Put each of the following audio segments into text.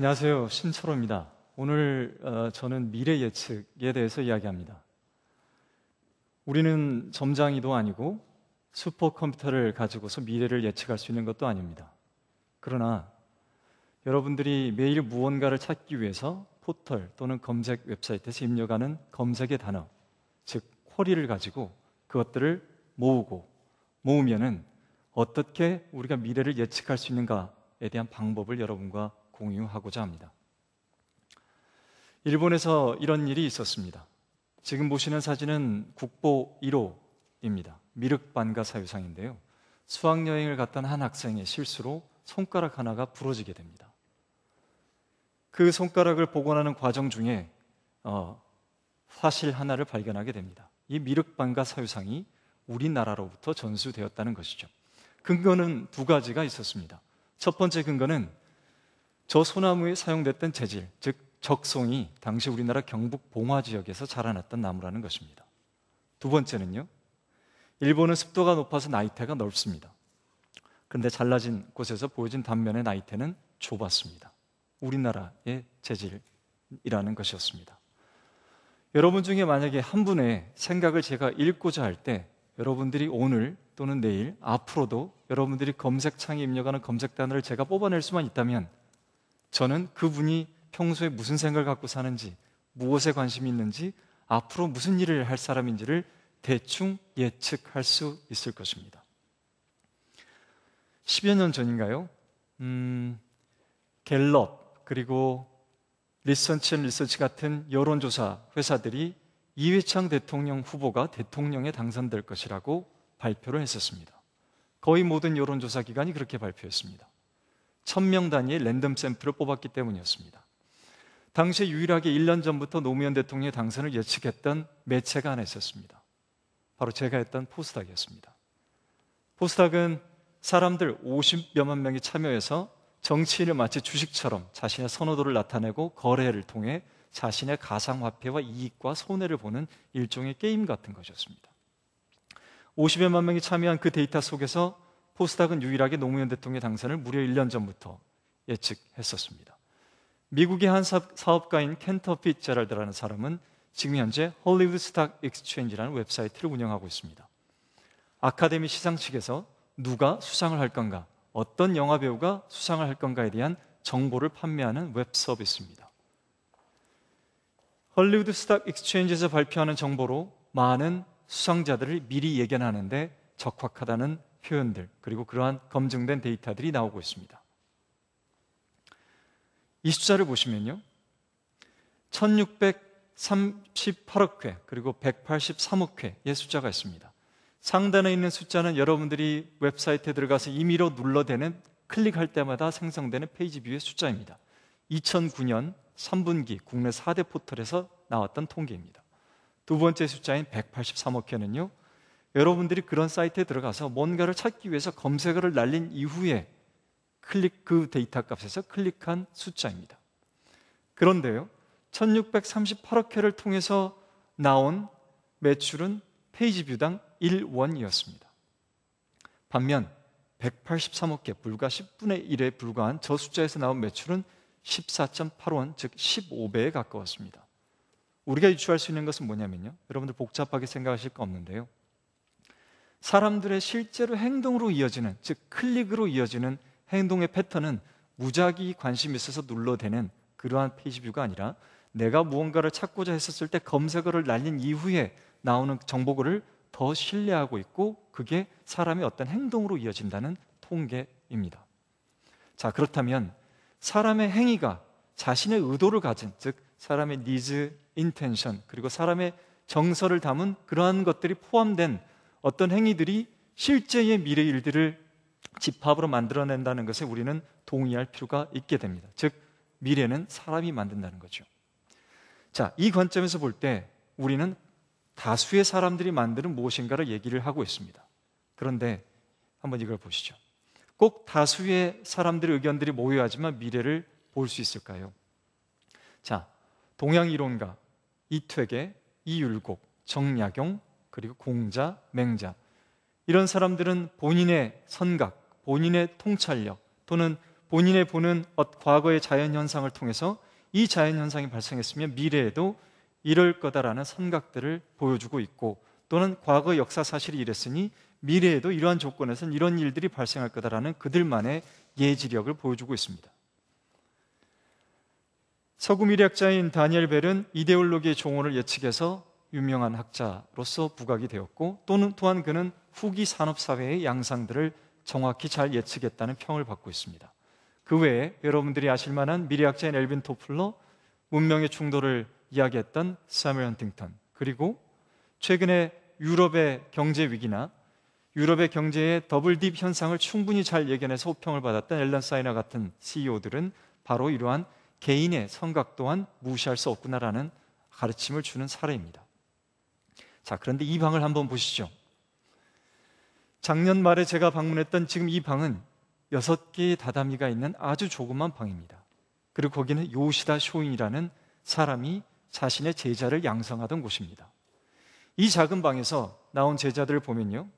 안녕하세요. 신철호입니다. 오늘 어, 저는 미래 예측에 대해서 이야기합니다. 우리는 점장이도 아니고 슈퍼컴퓨터를 가지고서 미래를 예측할 수 있는 것도 아닙니다. 그러나 여러분들이 매일 무언가를 찾기 위해서 포털 또는 검색 웹사이트에서 입력하는 검색의 단어, 즉 쿼리를 가지고 그것들을 모으고 모으면은 어떻게 우리가 미래를 예측할 수 있는가에 대한 방법을 여러분과 공유하고자 합니다. 일본에서 이런 일이 있었습니다. 지금 보시는 사진은 국보 1호입니다. 미륵반가 사유상인데요. 수학여행을 갔던 한 학생의 실수로 손가락 하나가 부러지게 됩니다. 그 손가락을 복원하는 과정 중에 어, 화실 하나를 발견하게 됩니다. 이 미륵반가 사유상이 우리나라로부터 전수되었다는 것이죠. 근거는 두 가지가 있었습니다. 첫 번째 근거는 저 소나무에 사용됐던 재질, 즉 적송이 당시 우리나라 경북 봉화 지역에서 자라났던 나무라는 것입니다. 두 번째는요. 일본은 습도가 높아서 나이테가 넓습니다. 그런데 잘라진 곳에서 보여진 단면의 나이테는 좁았습니다. 우리나라의 재질이라는 것이었습니다. 여러분 중에 만약에 한 분의 생각을 제가 읽고자 할 때 여러분들이 오늘 또는 내일 앞으로도 여러분들이 검색창에 입력하는 검색 단어를 제가 뽑아낼 수만 있다면 저는 그분이 평소에 무슨 생각을 갖고 사는지 무엇에 관심이 있는지 앞으로 무슨 일을 할 사람인지를 대충 예측할 수 있을 것입니다. 10여 년 전인가요? 음, 갤럽 그리고 리서치 앤 리서치 같은 여론조사 회사들이 이회창 대통령 후보가 대통령에 당선될 것이라고 발표를 했었습니다. 거의 모든 여론조사 기관이 그렇게 발표했습니다. 1000명 단위의 랜덤 샘플을 뽑았기 때문이었습니다. 당시에 유일하게 1년 전부터 노무현 대통령의 당선을 예측했던 매체가 하나 있었습니다. 바로 제가 했던 포스닥이었습니다. 포스닥은 사람들 50여만 명이 참여해서 정치인을 마치 주식처럼 자신의 선호도를 나타내고 거래를 통해 자신의 가상화폐와 이익과 손해를 보는 일종의 게임 같은 것이었습니다. 50여만 명이 참여한 그 데이터 속에서 포스닥은 유일하게 노무현 대통령 당선을 무려 1년 전부터 예측했었습니다. 미국의 한 사업가인 Cantor Fitzgerald라는 사람은 지금 현재 Hollywood Stock Exchange라는 웹사이트를 운영하고 있습니다. 아카데미 시상식에서 누가 수상을 할 건가, 어떤 영화 배우가 수상을 할 건가에 대한 정보를 판매하는 웹 서비스입니다. Hollywood Stock Exchange에서 발표하는 정보로 많은 수상자들을 미리 예견하는데 적확하다는 표현들, 그리고 그러한 검증된 데이터들이 나오고 있습니다. 이 숫자를 보시면요. 1638억 회, 그리고 183억 회의 숫자가 있습니다. 상단에 있는 숫자는 여러분들이 웹사이트에 들어가서 임의로 눌러대는 클릭할 때마다 생성되는 page view의 숫자입니다. 2009년 3분기 국내 4대 포털에서 나왔던 통계입니다. 두 번째 숫자인 183억 회는요. 여러분들이 그런 사이트에 들어가서 뭔가를 찾기 위해서 검색어를 날린 이후에 클릭 그 데이터 값에서 클릭한 숫자입니다. 그런데요. 1638억 회를 통해서 나온 매출은 page view당 1원이었습니다. 반면 183억 개, 불과 10분의 1에 불과한 저 숫자에서 나온 매출은 14.8원, 즉 15배에 가까웠습니다. 우리가 유추할 수 있는 것은 뭐냐면요. 여러분들 복잡하게 생각하실 거 없는데요. 사람들의 실제로 행동으로 이어지는, 즉 클릭으로 이어지는 행동의 패턴은 무작위 관심이 있어서 눌러대는 그러한 page view가 아니라 내가 무언가를 찾고자 했었을 때 검색어를 날린 이후에 나오는 정보글을 더 신뢰하고 있고 그게 사람의 어떤 행동으로 이어진다는 통계입니다. 자, 그렇다면 사람의 행위가 자신의 의도를 가진 즉 사람의 needs, intention 그리고 사람의 정서를 담은 그러한 것들이 포함된 어떤 행위들이 실제의 미래 일들을 집합으로 만들어낸다는 것에 우리는 동의할 필요가 있게 됩니다. 즉 미래는 사람이 만든다는 거죠. 자, 이 관점에서 볼 때 우리는 다수의 사람들이 만드는 무엇인가를 얘기를 하고 있습니다. 그런데 한번 이걸 보시죠. 꼭 다수의 사람들의 의견들이 모여야지만 미래를 볼 수 있을까요? 자, 동양이론가, 이퇴계, 이율곡, 정약용, 그리고 공자, 맹자. 이런 사람들은 본인의 선각, 본인의 통찰력 또는 본인의 보는 어- 과거의 자연 현상을 통해서 이 자연 현상이 발생했으면 미래에도 이럴 거다라는 선각들을 보여주고 있고 또는 과거 역사 사실이 이랬으니 미래에도 이러한 조건에서는 이런 일들이 발생할 거다라는 그들만의 예지력을 보여주고 있습니다. 서구 미래학자인 다니엘 벨은 이데올로기의 종언을 예측해서 유명한 학자로서 부각이 되었고 또는 또한 그는 후기 산업사회의 양상들을 정확히 잘 예측했다는 평을 받고 있습니다. 그 외에 여러분들이 아실 만한 미래학자인 엘빈 토플러, 문명의 충돌을 이야기했던 사뮤엘 헌팅턴, 그리고 최근에 유럽의 경제 위기나 유럽의 경제의 double dip 현상을 충분히 잘 예견해서 호평을 받았던 앨런 사이너 같은 CEO들은 바로 이러한 개인의 성각 또한 무시할 수 없구나라는 가르침을 주는 사례입니다. 자, 그런데 이 방을 한번 보시죠. 작년 말에 제가 방문했던 지금 이 방은 여섯 개의 다다미가 있는 아주 조그만 방입니다. 그리고 거기는 요시다 쇼인이라는 사람이 자신의 제자를 양성하던 곳입니다. 이 작은 방에서 나온 제자들을 보면요.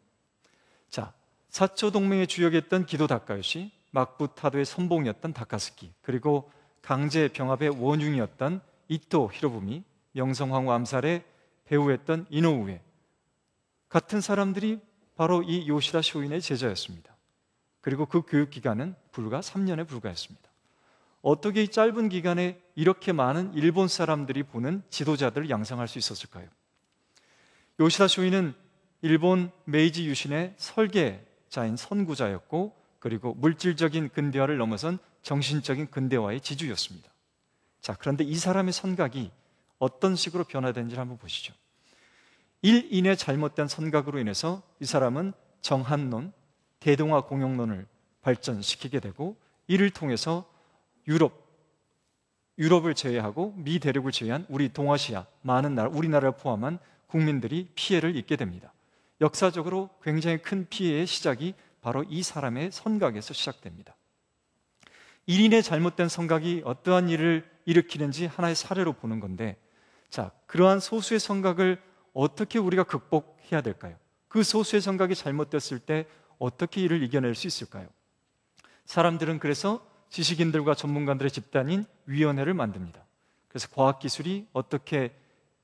자, 사초 동맹의 주역이었던 기도 다카요시, 막부 타도의 선봉이었던 다카스키, 그리고 강제 병합의 원흉이었던 이토 히로부미, 명성황후 암살의 배우였던 이노우에 같은 사람들이 바로 이 요시다 쇼인의 제자였습니다. 그리고 그 교육 기간은 불과 3년에 불과했습니다. 어떻게 이 짧은 기간에 이렇게 많은 일본 사람들이 보는 지도자들을 양성할 수 있었을까요? 요시다 쇼인은 일본 메이지 유신의 설계자인 선구자였고 그리고 물질적인 근대화를 넘어선 정신적인 근대화의 지주였습니다. 자, 그런데 이 사람의 선각이 어떤 식으로 변화된지를 한번 보시죠. 일인의 잘못된 선각으로 인해서 이 사람은 정한론, 대동아 공용론을 발전시키게 되고 이를 통해서 유럽, 유럽을 제외하고 미 대륙을 제외한 우리 동아시아 많은 나라, 우리나라를 포함한 국민들이 피해를 입게 됩니다. 역사적으로 굉장히 큰 피해의 시작이 바로 이 사람의 선각에서 시작됩니다. 1인의 잘못된 선각이 어떠한 일을 일으키는지 하나의 사례로 보는 건데, 자, 그러한 소수의 선각을 어떻게 우리가 극복해야 될까요? 그 소수의 선각이 잘못됐을 때 어떻게 이를 이겨낼 수 있을까요? 사람들은 그래서 지식인들과 전문가들의 집단인 위원회를 만듭니다. 그래서 과학기술이 어떻게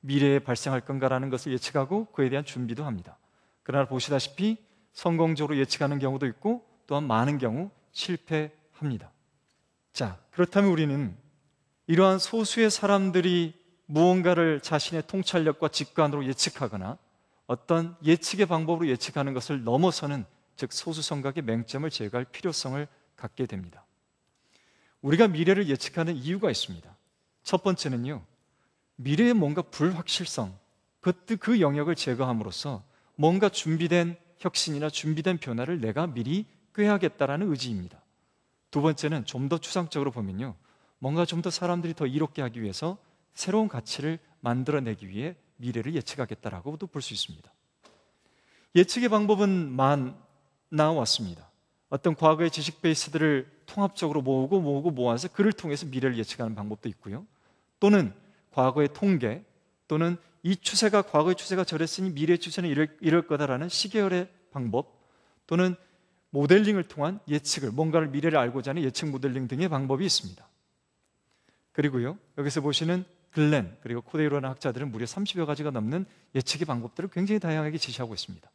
미래에 발생할 건가라는 것을 예측하고 그에 대한 준비도 합니다. 그러나 보시다시피 성공적으로 예측하는 경우도 있고 또한 많은 경우 실패합니다. 자, 그렇다면 우리는 이러한 소수의 사람들이 무언가를 자신의 통찰력과 직관으로 예측하거나 어떤 예측의 방법으로 예측하는 것을 넘어서는 즉 소수 성각의 맹점을 제거할 필요성을 갖게 됩니다. 우리가 미래를 예측하는 이유가 있습니다. 첫 번째는요, 미래의 뭔가 불확실성, 그때 그 영역을 제거함으로써 뭔가 준비된 혁신이나 준비된 변화를 내가 미리 꾀하겠다라는 의지입니다. 두 번째는 좀 더 추상적으로 보면요. 뭔가 좀 더 사람들이 더 이롭게 하기 위해서 새로운 가치를 만들어내기 위해 미래를 예측하겠다라고도 볼 수 있습니다. 예측의 방법은 만 나왔습니다. 어떤 과거의 지식 베이스들을 통합적으로 모으고 모으고 모아서 그를 통해서 미래를 예측하는 방법도 있고요. 또는 과거의 통계 또는 이 추세가 과거의 추세가 저랬으니 미래의 추세는 이럴, 이럴 거다라는 시계열의 방법 또는 모델링을 통한 예측을 뭔가를 미래를 알고자 하는 예측 모델링 등의 방법이 있습니다. 그리고요. 여기서 보시는 글렌 그리고 코데이로라는 학자들은 무려 30여 가지가 넘는 예측의 방법들을 굉장히 다양하게 제시하고 있습니다.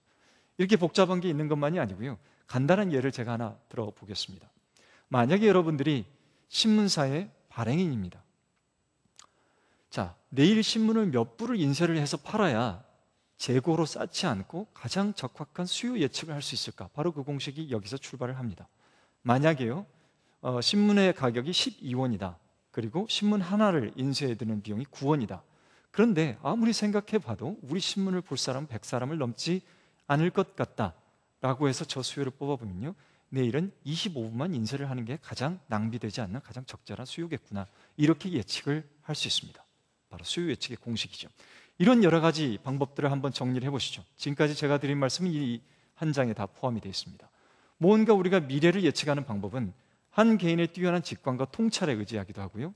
이렇게 복잡한 게 있는 것만이 아니고요. 간단한 예를 제가 하나 들어보겠습니다. 만약에 여러분들이 신문사의 발행인입니다. 자, 내일 신문을 몇 부를 인쇄를 해서 팔아야 재고로 쌓지 않고 가장 적확한 수요 예측을 할 수 있을까? 바로 그 공식이 여기서 출발을 합니다. 만약에요, 어, 신문의 가격이 12원이다. 그리고 신문 하나를 인쇄해 드는 비용이 9원이다. 그런데 아무리 생각해 봐도 우리 신문을 볼 사람은 100사람을 넘지 않을 것 같다. 라고 해서 저 수요를 뽑아보면요. 내일은 25분만 인쇄를 하는 게 가장 낭비되지 않는 가장 적절한 수요겠구나. 이렇게 예측을 할 수 있습니다. 바로 수요 예측의 공식이죠. 이런 여러 가지 방법들을 한번 정리를 해보시죠. 지금까지 제가 드린 말씀은 이 한 장에 다 포함이 되어 있습니다. 뭔가 우리가 미래를 예측하는 방법은 한 개인의 뛰어난 직관과 통찰에 의지하기도 하고요.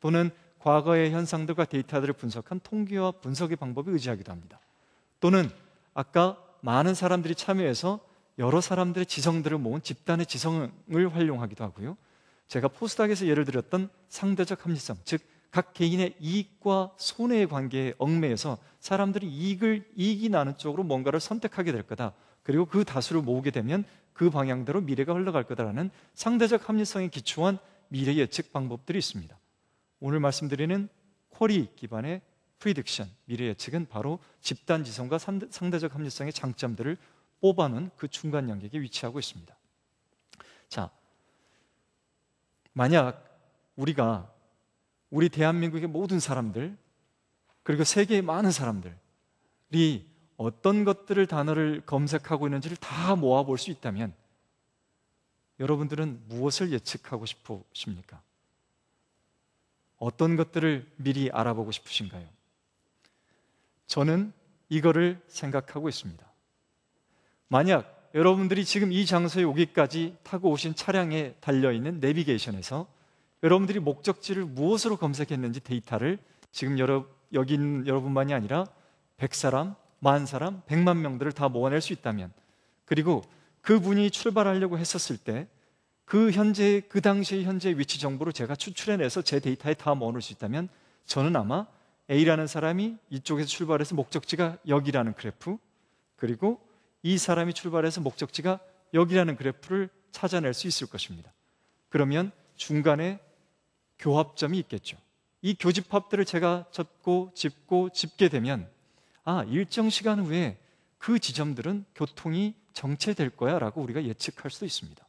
또는 과거의 현상들과 데이터들을 분석한 통계와 분석의 방법에 의지하기도 합니다. 또는 아까 많은 사람들이 참여해서 여러 사람들의 지성들을 모은 집단의 지성을 활용하기도 하고요. 제가 포스닥에서 예를 들었던 상대적 합리성, 즉 각 개인의 이익과 손해의 관계에 얽매여서 사람들이 이익을 이익이 나는 쪽으로 뭔가를 선택하게 될 거다. 그리고 그 다수를 모으게 되면 그 방향대로 미래가 흘러갈 거다라는 상대적 합리성에 기초한 미래 예측 방법들이 있습니다. 오늘 말씀드리는 query 기반의 prediction, 미래 예측은 바로 집단 지성과 상대적 합리성의 장점들을 뽑아놓은 그 중간 영역에 위치하고 있습니다. 자, 만약 우리가 우리 대한민국의 모든 사람들 그리고 세계의 많은 사람들이 어떤 것들을 단어를 검색하고 있는지를 다 모아볼 수 있다면 여러분들은 무엇을 예측하고 싶으십니까? 어떤 것들을 미리 알아보고 싶으신가요? 저는 이거를 생각하고 있습니다. 만약 여러분들이 지금 이 장소에 오기까지 타고 오신 차량에 달려있는 내비게이션에서 여러분들이 목적지를 무엇으로 검색했는지 데이터를 지금 여러, 여기 있는 여러분만이 아니라 100사람, 만 사람, 100만 명들을 다 모아낼 수 있다면 그리고 그분이 출발하려고 했었을 때 그 현재 그 당시의 현재 위치 정보를 제가 추출해내서 제 데이터에 다 모아놓을 수 있다면 저는 아마 A라는 사람이 이쪽에서 출발해서 목적지가 여기라는 그래프 그리고 이 사람이 출발해서 목적지가 여기라는 그래프를 찾아낼 수 있을 것입니다. 그러면 중간에 교합점이 있겠죠. 이 교집합들을 제가 접고 짚고 짚게 되면 아, 일정 시간 후에 그 지점들은 교통이 정체될 거야 라고 우리가 예측할 수도 있습니다.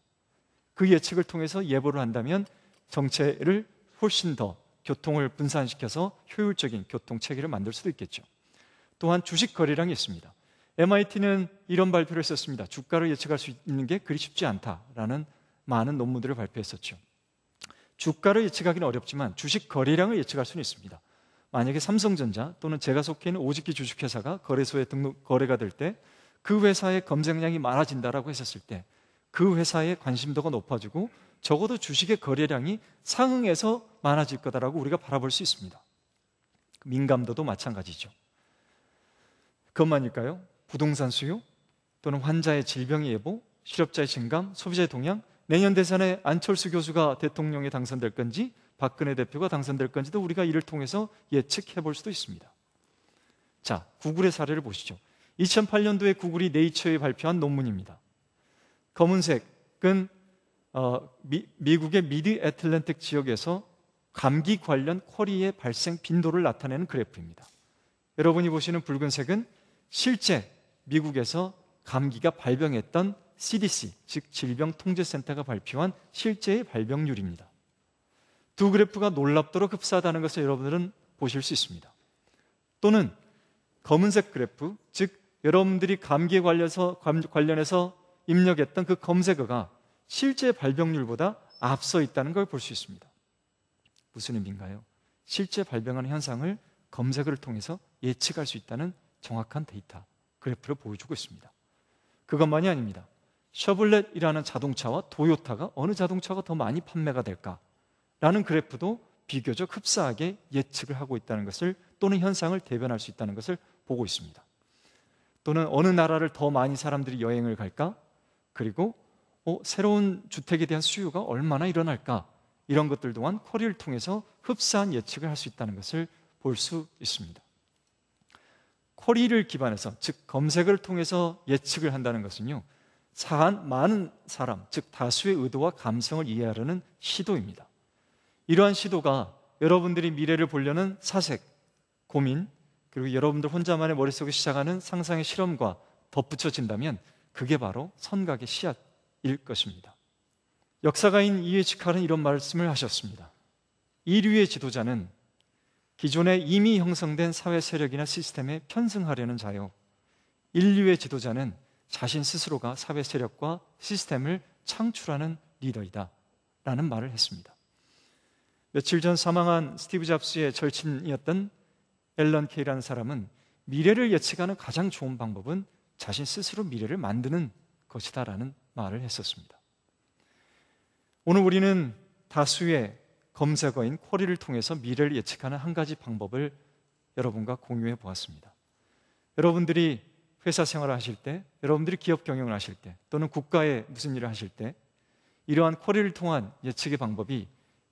그 예측을 통해서 예보를 한다면 정체를 훨씬 더 교통을 분산시켜서 효율적인 교통 체계를 만들 수도 있겠죠. 또한 주식 거래량이 있습니다. MIT는 이런 발표를 했었습니다. 주가를 예측할 수 있는 게 그리 쉽지 않다라는 많은 논문들을 발표했었죠. 주가를 예측하기는 어렵지만 주식 거래량을 예측할 수는 있습니다. 만약에 삼성전자 또는 제가 속해 있는 오직기 주식회사가 거래소에 등록 거래가 될 때 그 회사의 검색량이 많아진다라고 했었을 때 그 회사의 관심도가 높아지고 적어도 주식의 거래량이 상응해서 많아질 거다라고 우리가 바라볼 수 있습니다. 민감도도 마찬가지죠. 그것만일까요? 부동산 수요 또는 환자의 질병의 예보, 실업자의 증감, 소비자의 동향, 내년 대선에 안철수 교수가 대통령에 당선될 건지 박근혜 대표가 당선될 건지도 우리가 이를 통해서 예측해 볼 수도 있습니다. 자, 구글의 사례를 보시죠. 2008년도에 구글이 네이처에 발표한 논문입니다. 검은색은 어, 미, 국의 미드 애틀랜틱 지역에서 감기 관련 쿼리의 발생 빈도를 나타내는 그래프입니다. 여러분이 보시는 붉은색은 실제 미국에서 감기가 발병했던 CDC, 즉 질병통제센터가 발표한 실제의 발병률입니다. 두 그래프가 놀랍도록 흡사하다는 것을 여러분들은 보실 수 있습니다. 또는 검은색 그래프, 즉 여러분들이 감기에 관련해서, 관련해서 입력했던 그 검색어가 실제 발병률보다 앞서 있다는 걸 볼 수 있습니다. 무슨 의미인가요? 실제 발병하는 현상을 검색어를 통해서 예측할 수 있다는 정확한 데이터, 그래프를 보여주고 있습니다. 그것만이 아닙니다. Chevrolet이라는 자동차와 도요타가 어느 자동차가 더 많이 판매가 될까? 라는 그래프도 비교적 흡사하게 예측을 하고 있다는 것을 또는 현상을 대변할 수 있다는 것을 보고 있습니다. 또는 어느 나라를 더 많이 사람들이 여행을 갈까? 그리고 어, 새로운 주택에 대한 수요가 얼마나 일어날까? 이런 것들 또한 쿼리를 통해서 흡사한 예측을 할 수 있다는 것을 볼 수 있습니다. 쿼리를 기반해서 즉 검색을 통해서 예측을 한다는 것은요. 사한 많은 사람, 즉 다수의 의도와 감성을 이해하려는 시도입니다. 이러한 시도가 여러분들이 미래를 보려는 사색, 고민, 그리고 여러분들 혼자만의 머릿속에 시작하는 상상의 실험과 덧붙여진다면 그게 바로 선각의 씨앗일 것입니다. 역사가인 이에치 칼은 이런 말씀을 하셨습니다. 이류의 지도자는 기존에 이미 형성된 사회 세력이나 시스템에 편승하려는 자요. 인류의 지도자는 자신 스스로가 사회 세력과 시스템을 창출하는 리더이다. 라는 말을 했습니다. 며칠 전 사망한 스티브 잡스의 절친이었던 앨런 케이라는 사람은 미래를 예측하는 가장 좋은 방법은 자신 스스로 미래를 만드는 것이다라는 말을 했었습니다. 오늘 우리는 다수의 검색어인 쿼리를 통해서 미래를 예측하는 한 가지 방법을 여러분과 공유해 보았습니다. 여러분들이 회사 생활을 하실 때, 여러분들이 기업 경영을 하실 때, 또는 국가에 무슨 일을 하실 때, 이러한 쿼리를 통한 예측의 방법이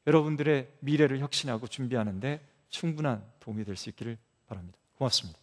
여러분들의 미래를 혁신하고 준비하는데 충분한 도움이 될 수 있기를 바랍니다. 고맙습니다.